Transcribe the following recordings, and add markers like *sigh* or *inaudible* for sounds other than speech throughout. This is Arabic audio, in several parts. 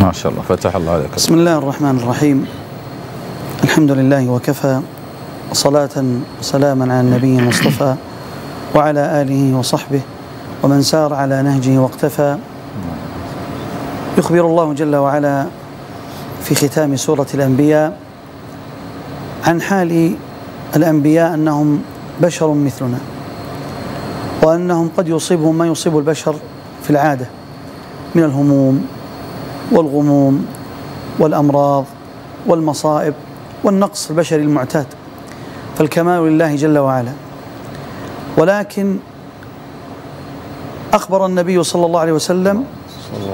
ما شاء الله فتح الله عليك. بسم الله الرحمن الرحيم. الحمد لله وكفى صلاة وسلاما على النبي المصطفى وعلى آله وصحبه ومن سار على نهجه واقتفى. يخبر الله جل وعلا في ختام سورة الأنبياء عن حال الأنبياء أنهم بشر مثلنا وأنهم قد يصيبهم ما يصيب البشر في العادة من الهموم والغموم والأمراض والمصائب والنقص البشري المعتاد فالكمال لله جل وعلا. ولكن أخبر النبي صلى الله عليه وسلم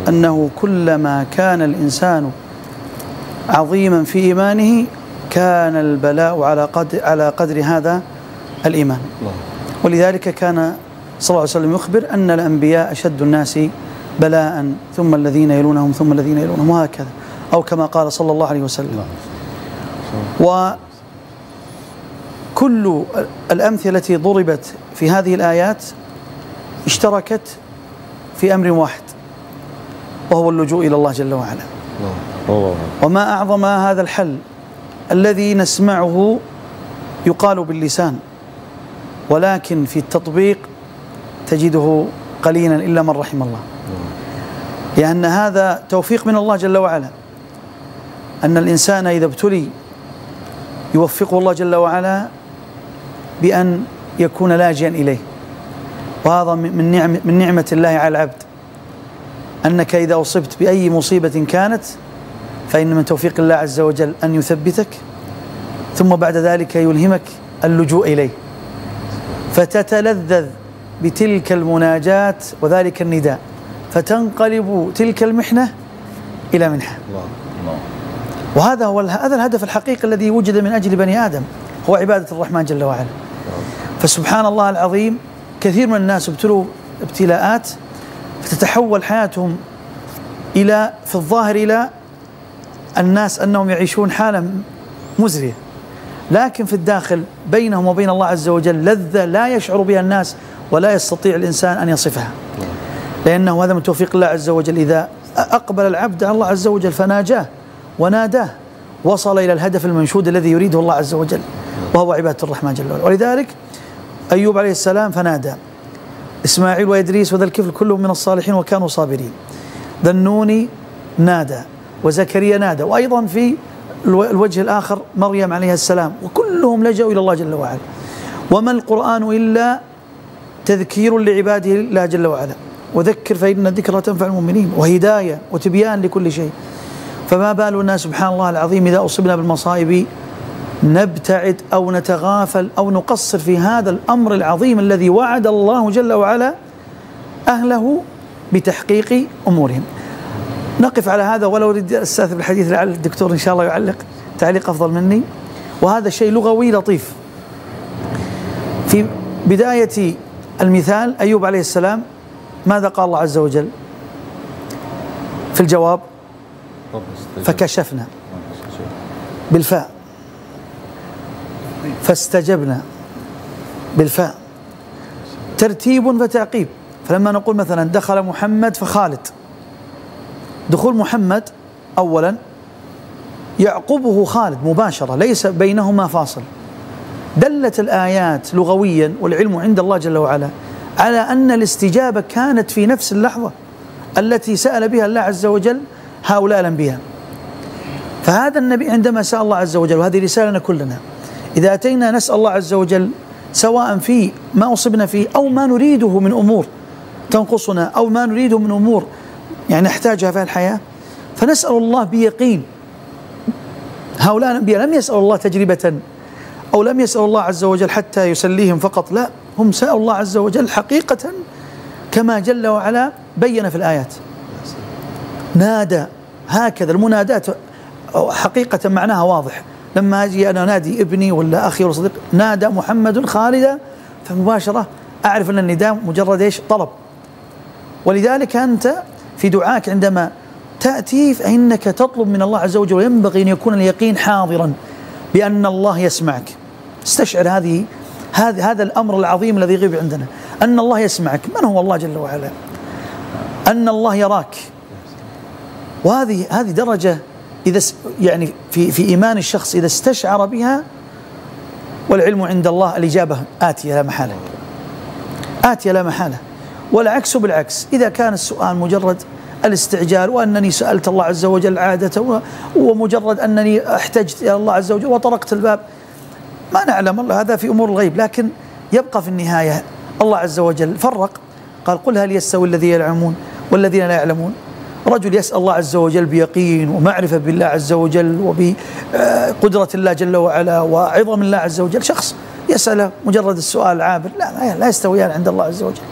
أنه كلما كان الإنسان عظيما في إيمانه كان البلاء على قدر, على قدر هذا الإيمان. ولذلك كان صلى الله عليه وسلم يخبر أن الأنبياء أشد الناس بلاء ثم الذين يلونهم ثم الذين يلونهم وهكذا. أو كما قال صلى الله عليه وسلم. وكل الأمثلة التي ضربت في هذه الآيات اشتركت في أمر واحد وهو اللجوء إلى الله جل وعلا. وما أعظم هذا الحل الذي نسمعه يقال باللسان ولكن في التطبيق تجده قليلا إلا من رحم الله. لأن هذا توفيق من الله جل وعلا. أن الإنسان إذا ابتلي يوفقه الله جل وعلا بأن يكون لاجئا إليه. وهذا من نعم من نعمة الله على العبد. أنك إذا أصبت بأي مصيبة كانت فإن من توفيق الله عز وجل أن يثبتك ثم بعد ذلك يلهمك اللجوء إليه. فتتلذذ بتلك المناجات وذلك النداء. فتنقلب تلك المحنة إلى منحة. وهذا هو هذا الهدف الحقيقي الذي وجد من أجل بني آدم هو عبادة الرحمن جل وعلا. فسبحان الله العظيم كثير من الناس ابتلوا ابتلاءات فتتحول حياتهم إلى في الظاهر إلى الناس أنهم يعيشون حالة مزرية. لكن في الداخل بينهم وبين الله عز وجل لذة لا يشعر بها الناس ولا يستطيع الإنسان أن يصفها. لأنه هذا من توفيق الله عز وجل. إذا أقبل العبد على الله عز وجل فناجاه وناداه وصل إلى الهدف المنشود الذي يريده الله عز وجل وهو عبادة الرحمن جل وعلا. ولذلك أيوب عليه السلام فنادى إسماعيل وإدريس وذا الكفل كلهم من الصالحين وكانوا صابرين. ذنوني نادى وزكريا نادى وأيضا في الوجه الآخر مريم عليها السلام وكلهم لجأوا إلى الله جل وعلا. وما القرآن إلا تذكير لعباده الله جل وعلا. وذكر فإن الذكرى تنفع المؤمنين وهداية وتبيان لكل شيء. فما بالنا سبحان الله العظيم إذا أصبنا بالمصائب نبتعد أو نتغافل أو نقصر في هذا الأمر العظيم الذي وعد الله جل وعلا أهله بتحقيق أمورهم. نقف على هذا ولو أريد أستاذ بالحديث لعل الدكتور إن شاء الله يعلق تعليق أفضل مني. وهذا شيء لغوي لطيف. في بداية المثال أيوب عليه السلام ماذا قال الله عز وجل في الجواب؟ فكشفنا بالفاء. فاستجبنا بالفاء. ترتيب فتعقيب فلما نقول مثلا دخل محمد فخالد. دخول محمد اولا يعقبه خالد مباشرة ليس بينهما فاصل. دلت الآيات لغويا والعلم عند الله جل وعلا. على أن الاستجابة كانت في نفس اللحظة التي سأل بها الله عز وجل هؤلاء الأنبياء. فهذا النبي عندما سأل الله عز وجل وهذه رسالنا كلنا إذا أتينا نسأل الله عز وجل سواء في ما أصبنا فيه أو ما نريده من أمور تنقصنا أو ما نريده من أمور يعني نحتاجها في الحياة فنسأل الله بيقين. هؤلاء الأنبياء لم يسألوا الله تجربة أو لم يسألوا الله عز وجل حتى يسليهم فقط لا. هم سالوا الله عز وجل حقيقة كما جل وعلا بين في الآيات. نادى هكذا المنادات حقيقة معناها واضح. لما أجي أنا نادي ابني ولا أخي ولا صديق نادى محمد خالدا فمباشرة أعرف أن النداء مجرد إيش؟ طلب. ولذلك أنت في دعاك عندما تأتي فإنك تطلب من الله عز وجل وينبغي أن يكون اليقين حاضرا بأن الله يسمعك. استشعر هذه هذا هذا الأمر العظيم الذي يغيب عندنا. أن الله يسمعك. من هو الله جل وعلا؟ أن الله يراك. وهذه هذه درجة إذا يعني في في إيمان الشخص إذا استشعر بها والعلم عند الله الإجابة آتية لا محالة. آتية لا محالة. والعكس بالعكس. إذا كان السؤال مجرد الاستعجال وأنني سألت الله عز وجل عادة ومجرد أنني احتجت إلى الله عز وجل وطرقت الباب ما نعلم الله هذا في أمور الغيب لكن يبقى في النهاية الله عز وجل فرق قال قل هل يستوي الذين يعلمون والذين لا يعلمون؟ رجل يسأل الله عز وجل بيقين ومعرفة بالله عز وجل وبقدرة الله جل وعلا وعظم الله عز وجل. شخص يسأل مجرد السؤال عابر لا لا يستويان عند الله عز وجل.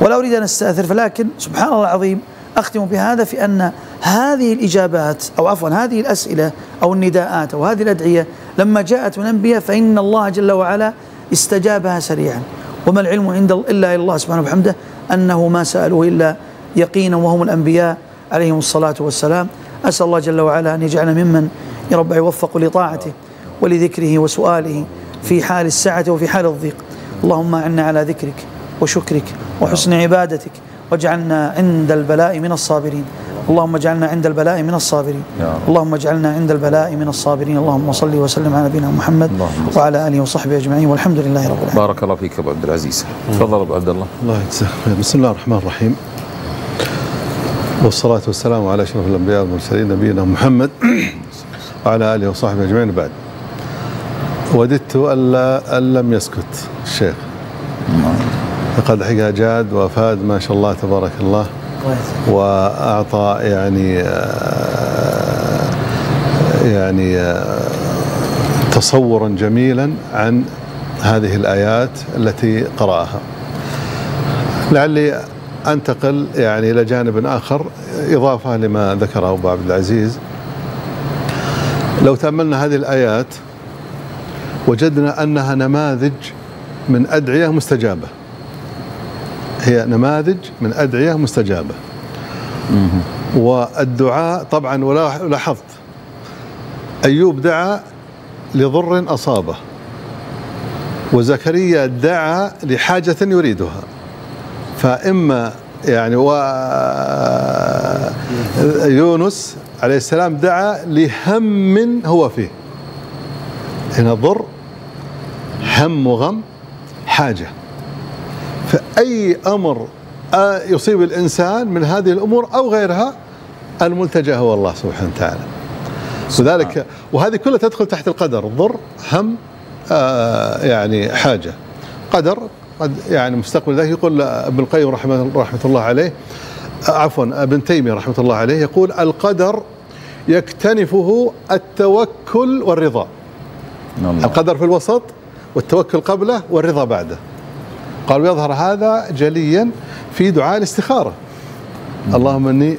ولا أريد أن أستأثر فلكن سبحان الله العظيم أختم بهذا في أن هذه الإجابات أو عفوا هذه الأسئلة أو النداءات أو هذه الأدعية لما جاءت من أنبياء فإن الله جل وعلا استجابها سريعا. وما العلم عند إلا الله سبحانه وبحمده أنه ما سألوه إلا يقينا وهم الأنبياء عليهم الصلاة والسلام. أسأل الله جل وعلا أن يجعلنا ممن يا رب يوفق لطاعته ولذكره وسؤاله في حال السعة وفي حال الضيق. اللهم أعنا على ذكرك وشكرك وحسن عبادتك واجعلنا عند البلاء من الصابرين. اللهم اجعلنا عند البلاء من الصابرين. اللهم اجعلنا عند البلاء من الصابرين. اللهم صل وسلم على نبينا محمد وعلى آله وصحبه أجمعين. والحمد لله رب العالمين. بارك الله فيك أبو عبد العزيز. تفضل أبو عبد الله. الله يجزاك بسم الله الرحمن الرحيم. والصلاة والسلام على أشرف الأنبياء والمرسلين نبينا محمد *clears throat* وعلى آله وصحبه أجمعين. بعد وددت ألا أن لم يسكت الشيخ. لقد حقها جاد وافاد ما شاء الله تبارك الله. وأعطى يعني آه، يعني آه، تصورا جميلا عن هذه الآيات التي قرأها. لعلي أنتقل يعني إلى جانب آخر إضافة لما ذكره أبو عبد العزيز. لو تأملنا هذه الآيات وجدنا أنها نماذج من أدعية مستجابة. هي نماذج من أدعية مستجابة. والدعاء طبعا ولا لاحظت. أيوب دعا لضر أصابه. وزكريا دعا لحاجة يريدها. فإما يعني و يونس عليه السلام دعا لهم هو فيه. هنا ضر هم وغم حاجة. فأي أمر يصيب الإنسان من هذه الأمور أو غيرها الملتجأ هو الله سبحانه وتعالى. وذلك وهذه كلها تدخل تحت القدر. ضر هم آه يعني حاجة. قدر قد يعني مستقبل ذلك يقول ابن القيم رحمه, رحمة الله عليه عفوا ابن تيمية رحمة الله عليه يقول القدر يكتنفه التوكل والرضا. الله. القدر في الوسط والتوكل قبله والرضا بعده. قال ويظهر هذا جليا في دعاء الاستخارة. اللهم إني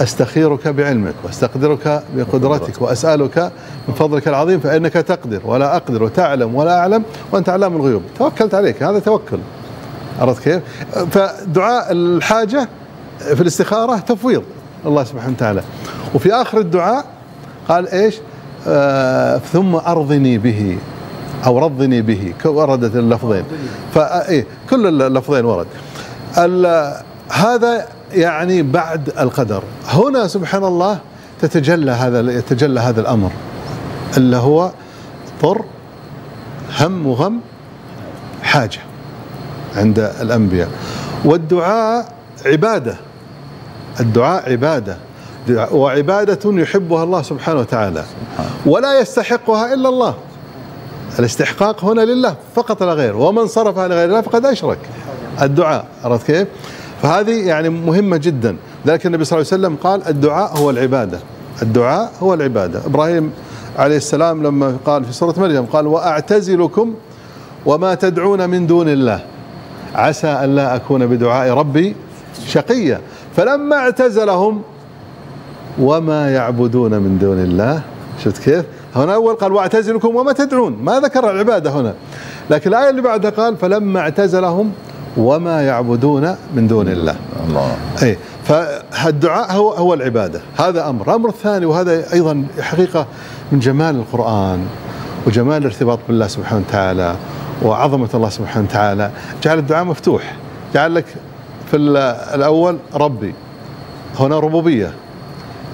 أستخيرك بعلمك وأستقدرك بقدرتك وأسألك من فضلك العظيم فإنك تقدر ولا أقدر وتعلم ولا أعلم وأنت علام الغيوب. توكلت عليك هذا توكل. عرفت كيف؟ فدعاء الحاجة في الاستخارة تفويض الله سبحانه وتعالى. وفي آخر الدعاء قال إيش؟ آه ثم أرضني به. أو رضني به وردت اللفظين. فإيه كل اللفظين ورد. هذا يعني بعد القدر. هنا سبحان الله تتجلى هذا يتجلى هذا الأمر. اللي هو ضر هم وغم حاجة عند الأنبياء. والدعاء عبادة. الدعاء عبادة. وعبادة يحبها الله سبحانه وتعالى. ولا يستحقها إلا الله. الاستحقاق هنا لله فقط لا غير. ومن صرفها لغير الله فقد أشرك. الدعاء عرفت كيف؟ فهذه يعني مهمة جدا. ذلك النبي صلى الله عليه وسلم قال الدعاء هو العبادة. الدعاء هو العبادة. إبراهيم عليه السلام لما قال في سورة مريم قال وأعتزلكم وما تدعون من دون الله. عسى أن لا أكون بدعاء ربي شقيا. فلما اعتزلهم وما يعبدون من دون الله. شفت كيف؟ هنا أول قال واعتزلكم وما تدعون. ما ذكر العبادة هنا. لكن الآية اللي بعدها قال فلما اعتزلهم وما يعبدون من دون الله. الله. أي فالدعاء هو هو العبادة. هذا أمر. الأمر الثاني وهذا أيضا حقيقة من جمال القرآن وجمال الارتباط بالله سبحانه وتعالى وعظمة الله سبحانه وتعالى. جعل الدعاء مفتوح. جعل لك في الأول ربي. هنا ربوبية.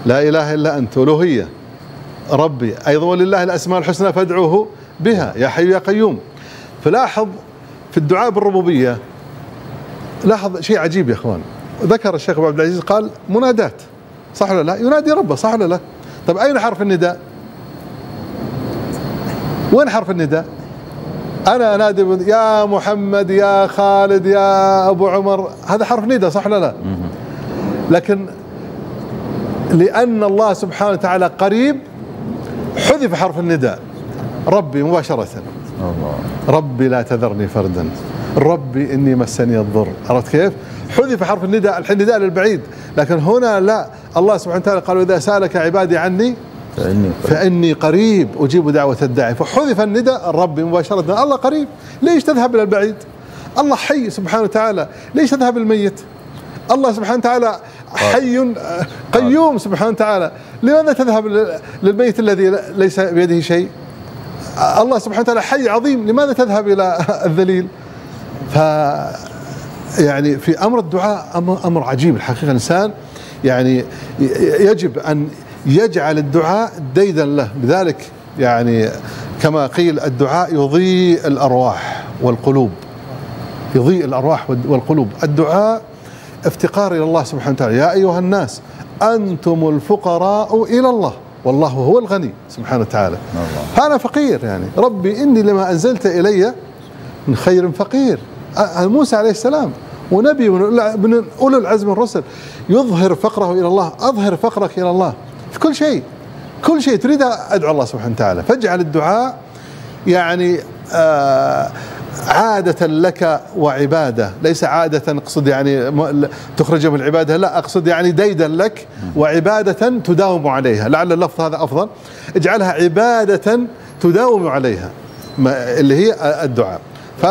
لا إله إلا أنت. ألوهية. ربي أيضا ولله الأسماء الحسنى فادعوه بها يا حي يا قيوم فلاحظ في الدعاء بالربوبية لاحظ شيء عجيب يا إخوان ذكر الشيخ أبو عبد العزيز قال منادات صح ولا لا؟ ينادي ربه صح ولا لا؟ طيب أين حرف النداء؟ وين حرف النداء؟ أنا أنادي يا محمد يا خالد يا أبو عمر هذا حرف نداء صح ولا لا؟ لكن لأن الله سبحانه وتعالى قريب حذف حرف النداء. ربي مباشرة. الله. ربي لا تذرني فردا. ربي إني مسني الضر. عرفت كيف؟ حذف حرف النداء. الحين نداء للبعيد. لكن هنا لا. الله سبحانه وتعالى قال واذا سألك عبادي عني فإني فإني قريب. أجيب دعوة الداعي. فحذف النداء. الرب مباشرة. الله قريب. ليش تذهب إلى البعيد؟ الله حي سبحانه وتعالى. ليش تذهب الميت؟ الله سبحانه وتعالى حي قيوم سبحانه وتعالى. لماذا تذهب لل- للميت الذي ليس بيده شيء؟ الله سبحانه وتعالى حي عظيم. لماذا تذهب إلى الذليل؟ ف يعني في أمر الدعاء أمر أمر عجيب. الحقيقة الإنسان يعني يجب أن يجعل الدعاء ديدا له. لذلك يعني كما قيل الدعاء يضيء الأرواح والقلوب. يضيء الأرواح والد- والقلوب. الدعاء افتقار إلى الله سبحانه وتعالى. يا أيها الناس أنتم الفقراء إلى الله. والله هو الغني سبحانه وتعالى. أنا فقير يعني. ربي إني لما أنزلت إلي من خير فقير. موسى عليه السلام ونبي من اولي العزم الرسل يظهر فقره إلى الله أظهر فقرك إلى الله في كل شيء. كل شيء تريد أدعو الله سبحانه وتعالى. فاجعل الدعاء يعني آه عادة لك وعبادة. ليس عادة اقصد يعني م- تخرج من العبادة لا اقصد يعني ديدا لك وعبادة تداوم عليها. لعل اللفظ هذا أفضل. اجعلها عبادة تداوم عليها اللي هي الدعاء. ف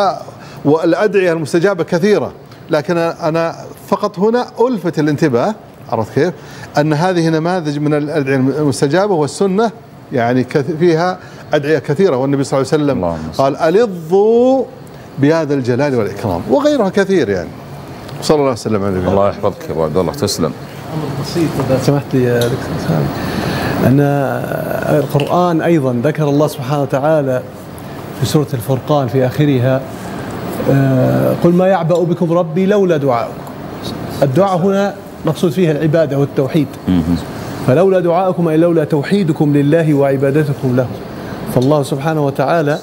والأدعية المستجابة كثيرة لكن أنا فقط هنا ألفت الانتباه عرفت كيف؟ أن هذه نماذج من الأدعية المستجابة والسنة يعني فيها أدعية كثيرة. والنبي صلى الله عليه وسلم. قال ألظوا بهذا الجلال والإكرام. وغيرها كثير يعني. صلى الله وسلم على نبينا. الله يحفظك يا أبو عبد الله. تسلم. أمر بسيط إذا سمحت لي يا دكتور سامي أن القرآن أيضا ذكر الله سبحانه وتعالى في سورة الفرقان في آخرها آه، قل ما يعبأ بكم ربي لولا دعاؤكم. الدعاء هنا مقصود فيها العبادة والتوحيد. فلولا دعاءكم أي لولا توحيدكم لله وعبادتكم له. فالله سبحانه وتعالى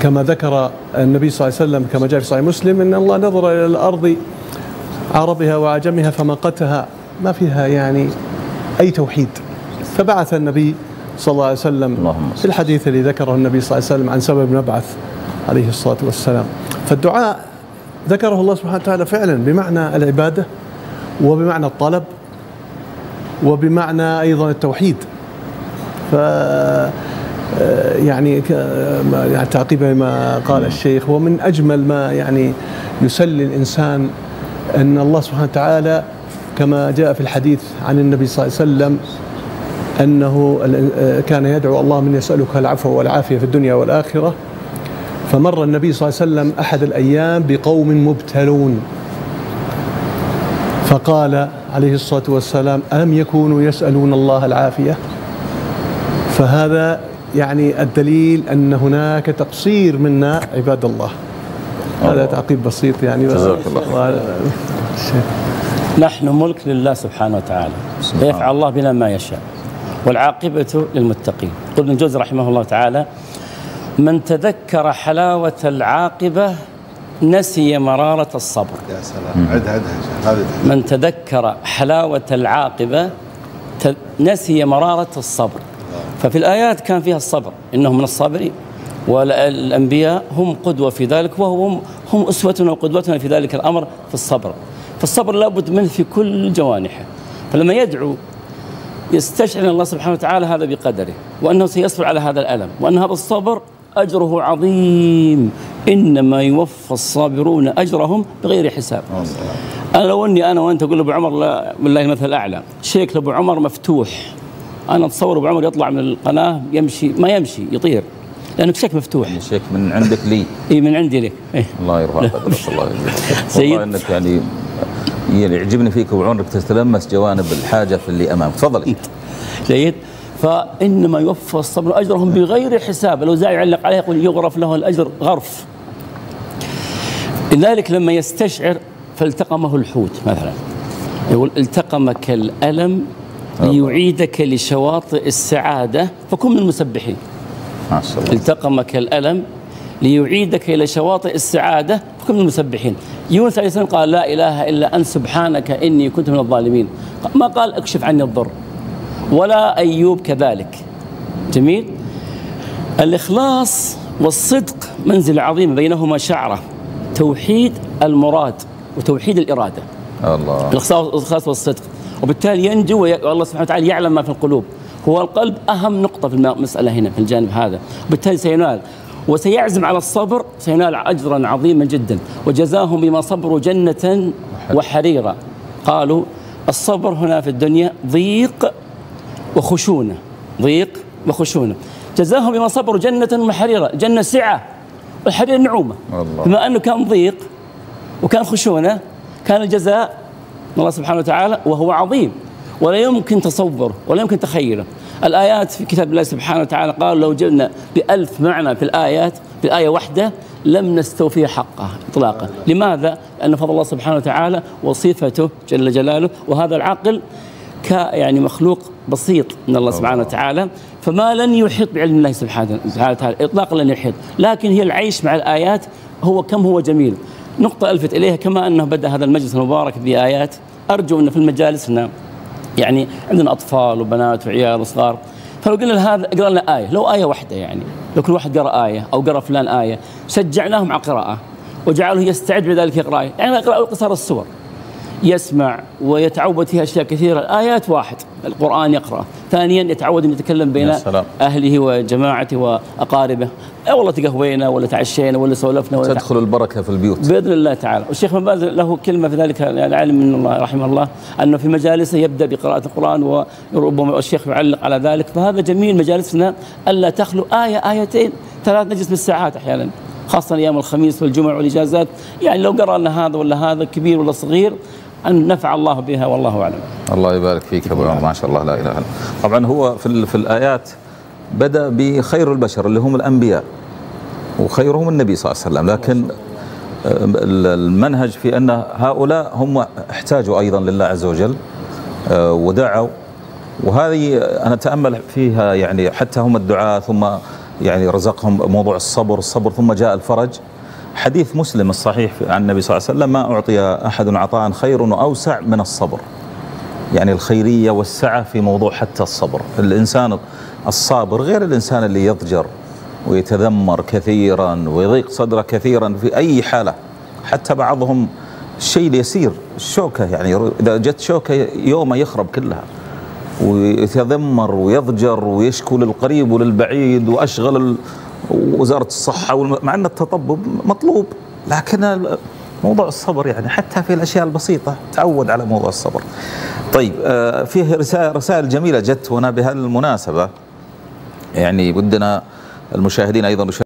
كما ذكر النبي صلى الله عليه وسلم كما جاء في صحيح مسلم إن الله نظر إلى الأرض عربها وعجمها فمقتها. ما فيها يعني أي توحيد. فبعث النبي صلى الله عليه وسلم في الحديث الذي ذكره النبي صلى الله عليه وسلم عن سبب مبعث عليه الصلاة والسلام. فالدعاء ذكره الله سبحانه وتعالى فعلا بمعنى العبادة وبمعنى الطلب وبمعنى أيضا التوحيد. ف يعني ك- ما- يعني تعقيبا ما قال الشيخ. ومن أجمل ما يعني يسلي الإنسان أن الله سبحانه وتعالى كما جاء في الحديث عن النبي صلى الله عليه وسلم أنه آه، كان يدعو الله من يسألك العفو والعافية في الدنيا والآخرة. فمر النبي صلى الله عليه وسلم أحد الأيام بقوم مبتلون. فقال عليه الصلاة والسلام الم يكونوا يسألون الله العافية؟ فهذا يعني الدليل أن هناك تقصير منا عباد الله. هذا. تعقيب بسيط يعني بس جزاك الله نحن ملك لله سبحانه وتعالى. سبحان يفعل الله. بنا ما يشاء. والعاقبة للمتقين. قل ابن الجوزي رحمه الله تعالى من تذكر حلاوة العاقبة نسي مرارة الصبر. يا سلام. شيخ. هذه من تذكر حلاوة العاقبة نسي مرارة الصبر. ففي الآيات كان فيها الصبر إنهم من الصابرين. والأنبياء هم قدوة في ذلك وهم هم أسوتنا وقدوتنا في ذلك الأمر في الصبر. فالصبر لابد منه في كل جوانحه. فلما يدعو يستشعر الله سبحانه وتعالى هذا بقدره وأنه سيصبر على هذا الألم وأن هذا الصبر أجره عظيم. إنما يوفى الصابرون أجرهم بغير حساب. أنا لو أني أنا وأنت أقول أبو عمر لا بالله المثل الأعلى شيك لأبو عمر مفتوح. أنا أتصور أبو عمر يطلع من القناة يمشي ما يمشي يطير لأنه شيك مفتوح. شيك من عندك لي. إي من عندي لك إيه. الله يرفع قدرك الله يجزيك *laughs* سيد. والله إنك يعني يعني يعجبني فيك أبو عمر تتلمس جوانب الحاجة في اللي أمامك. تفضل. جيد فإنما يوفى الصبر أجرهم بغير حساب. لو زاي يعلق عليه يقول يغرف له الأجر غرف. لذلك لما يستشعر فالتقمه الحوت مثلا. يقول التقمك الألم ليعيدك لشواطئ السعادة فكن من المسبحين. ما شاء الله. التقمك الألم ليعيدك إلى شواطئ السعادة فكن من المسبحين. يونس عليه السلام قال لا إله إلا أنت سبحانك إني كنت من الظالمين. ما قال اكشف عني الضر. ولا أيوب كذلك. جميل. الإخلاص والصدق منزل عظيم بينهما شعرة. توحيد المراد وتوحيد الإرادة. الله. الإخلاص والصدق. وبالتالي ينجو والله سبحانه وتعالى يعلم ما في القلوب. هو القلب أهم نقطة في المسألة هنا في الجانب هذا. وبالتالي سينال. وسيعزم على الصبر سينال أجرا عظيما جدا. وجزاهم بما صبروا جنة وحريرا. قالوا الصبر هنا في الدنيا ضيق وخشونة. ضيق وخشونة. جزاهم بما صبروا جنة وحريرا. جنة سعة والحرير نعومة. بما أنه كان ضيق وكان خشونة كان الجزاء من الله سبحانه وتعالى وهو عظيم. ولا يمكن تصوره ولا يمكن تخيله. الآيات في كتاب الله سبحانه وتعالى قال لو جئنا بألف معنى في الآيات في الآية واحدة لم نستوفي حقها إطلاقا. لماذا؟ لأن فضل الله سبحانه وتعالى وصفته جل جلاله وهذا العقل ك يعني مخلوق بسيط من الله سبحانه وتعالى فما لن يحيط بعلم الله سبحانه وتعالى. اطلاقا لن يحيط. لكن هي العيش مع الآيات هو كم هو جميل. نقطة ألفت إليها كما أنه بدأ هذا المجلس المبارك بآيات. أرجو ان في المجالس هنا يعني عندنا أطفال وبنات وعيال وصغار. فلو قلنا هذا اقرا لنا آية لو آية واحدة يعني لو كل واحد قرأ آية أو قرأ فلان آية شجعناهم على القراءة وجعله يستعد بذلك يقرأ آية. يعني يقرأ قصار السور. يسمع ويتعود فيها أشياء كثيرة. الايات واحد القرآن يقرأ. ثانيا يتعود أن يتكلم بين. أهله وجماعته وأقاربه. أي والله تقهوينا ولا تعشينا ولا سولفنا ولا تدخل البركة في البيوت. بإذن الله تعالى. والشيخ بن باز له كلمة في ذلك يعني علم من الله رحمه الله أنه في مجالسه يبدأ بقراءة القرآن وربما الشيخ يعلق على ذلك. فهذا جميل مجالسنا ألا تخلو آية آيتين. ثلاث نجلس بالساعات أحيانا خاصة أيام الخميس والجمع والإجازات. يعني لو قرا لنا هذا ولا هذا كبير ولا صغير أن نفع الله بها والله أعلم. الله يبارك فيك أبو عمر. ما شاء الله لا إله إلا الله. طبعا هو في في الآيات بدأ بخير البشر اللي هم الأنبياء وخيرهم النبي صلى الله عليه وسلم. لكن ال- المنهج في أن هؤلاء هم احتاجوا أيضا لله عز وجل آه، ودعوا. وهذه أنا أتأمل فيها يعني حتى هم الدعاة ثم يعني رزقهم موضوع الصبر الصبر ثم جاء الفرج. حديث مسلم الصحيح عن النبي صلى الله عليه وسلم ما أعطي أحد عطاء خير واوسع من الصبر. يعني الخيرية والسعة في موضوع حتى الصبر. الإنسان الصابر غير الإنسان اللي يضجر ويتذمر كثيرا ويضيق صدره كثيرا في أي حالة. حتى بعضهم الشيء اليسير الشوكة يعني إذا جت شوكة يومه يخرب كلها ويتذمر ويضجر ويشكو للقريب وللبعيد وأشغل ال- وزارة الصحة والم... مع أن التطبب مطلوب لكن موضوع الصبر يعني حتى في الأشياء البسيطة تعود على موضوع الصبر. طيب آه، فيه رسائل, رسائل جميلة جت هنا بهذه المناسبة. يعني ودنا المشاهدين أيضا